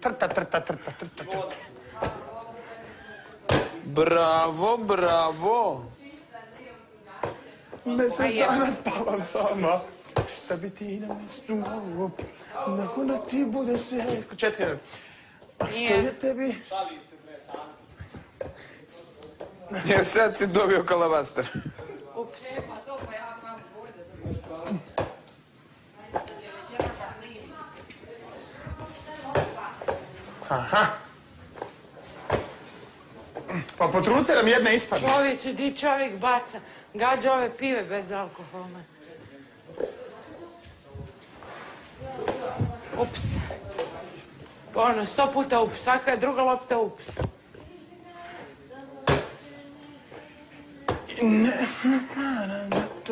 Trta, trta, trta, trta, trta. Bravo, bravo. Mjesec dana spavam sama. Šta bi ti na mjestu Nakon da ti bude sve... Četiri. A što je tebi? Jer sad si dobio kalavaster. Ups. Aha. Pa potruce nam jedna ispadne. Čovječe, di čovjek baca? Gađa ove pive bez alkohola. Ups. Ono, sto puta ups. Svaka je druga lopta ups.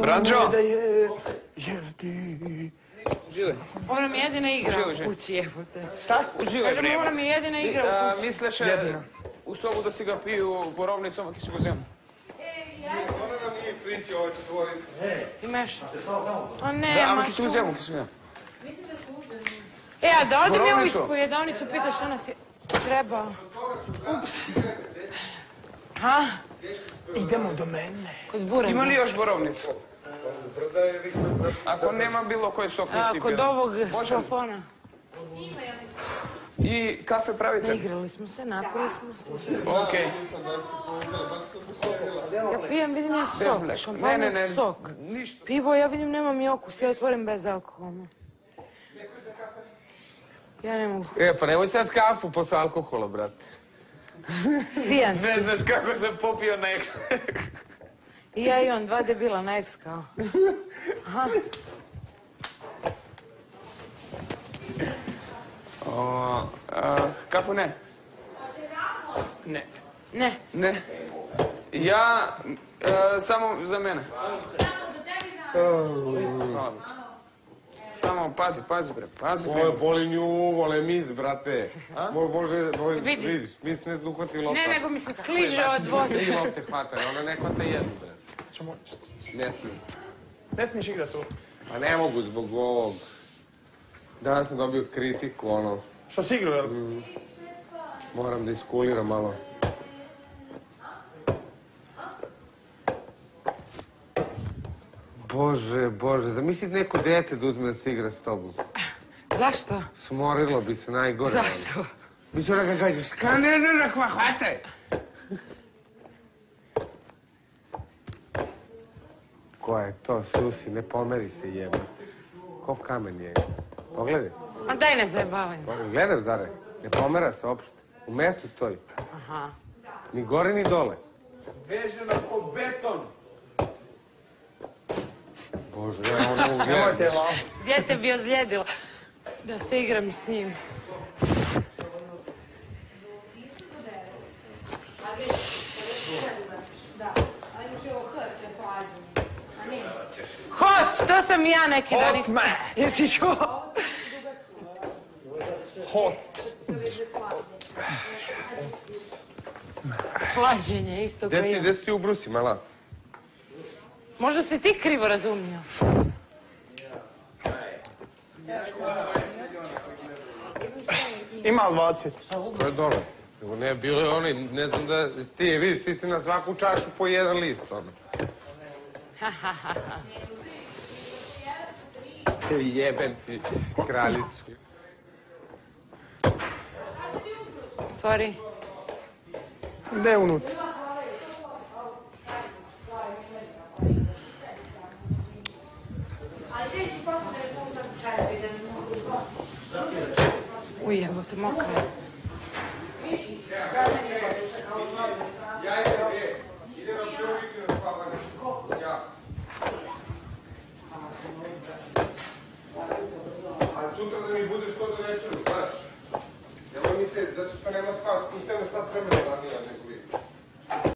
Branđo! Jer ti... Uživaj. Ovo nam je jedina igra Uživaj, u kući, jebote. Šta? Uživaj, Kažem, ovo nam je jedina igra u kući. Misliš Jedina. u sobu da si ga piju borovnicom, aki si go zemlju? Imaš? O Da, nema ama ki si go tu. zemlju, ki si go E, a da odem ja u Borovnicu. ispojedavnicu, pita šta nas je trebao. Ups. Ha? Idemo do mene. Kod. Ima li još borovnica? Ako nema bilo koji sok nisi kod pio. ovog škofona. I kafe pravite? Igrali smo se, napili smo se. Okej. Ja pijem, vidim ja sok. Ne, šampanjac, ne, ne. sok. Ništa. Pivo, ja vidim, nema mi okus, ja otvorim bez alkohola. Ja ne mogu. E, pa nemoj sad kafu posle alkohola, brate. Pijan Ne si. znaš kako sam popio eks... I ja i on, dva debila na eks kao. Aha, O, a, kafu ne? Ne. ne. Ne. Ja, e, samo za mene. Hvala. Samo, pazi, pazi bre, pazi bre. Ovo boli nju, vole mis, brate. Može, Vidi. vidiš, mis ne uhvati lopta. Ne, nego mi se skliže od vode. Tri lopte hvata, ona ne hvata jednu, bre. Ćemo... Ne smije. Ne smiješ igrat tu. Pa ne mogu zbog ovog. Danas sam dobio kritiku, ono, Što si igrao, jel? moram da iskuliram malo. Bože, Bože, zamisli neko dete da uzme da se igra s tobom. Zašto? Smorilo bi se najgore. Zašto? Mislim da ga kažeš, ska ne znaš da hva, hvate! Ko je to, Susi, ne pomeri se jeba. Ko kamen je. Pogledaj, A daj ne zajebavaj. pogledaj, gledaš, Dare? Ne pomera se uopšte. U mestu stoji. Aha. Ni gore, ni dole. Vežena ko beton. Bože, ja ono vam. Dijete bi ozlijedilo da se igram s njim. Hot, to sam ja neki dan Hot isto. Jesi čuo? Hot. Hlađenje isto ti, imam. gde si ti u brusi, mala? Možda si ti krivo razumio. Ima li 20? To je dole. Nego ne, bilo je onaj, ne znam da, ti je, vidiš, ti si na svaku čašu po jedan list, ono. Jebem ti kraljicu. Sorry. Gde je unutra? Ujebote, mokra je. Sutra da mi budeš ko za večeru, znaš? Nemoj mi se, zato što nema spas, pusti me sad vremena.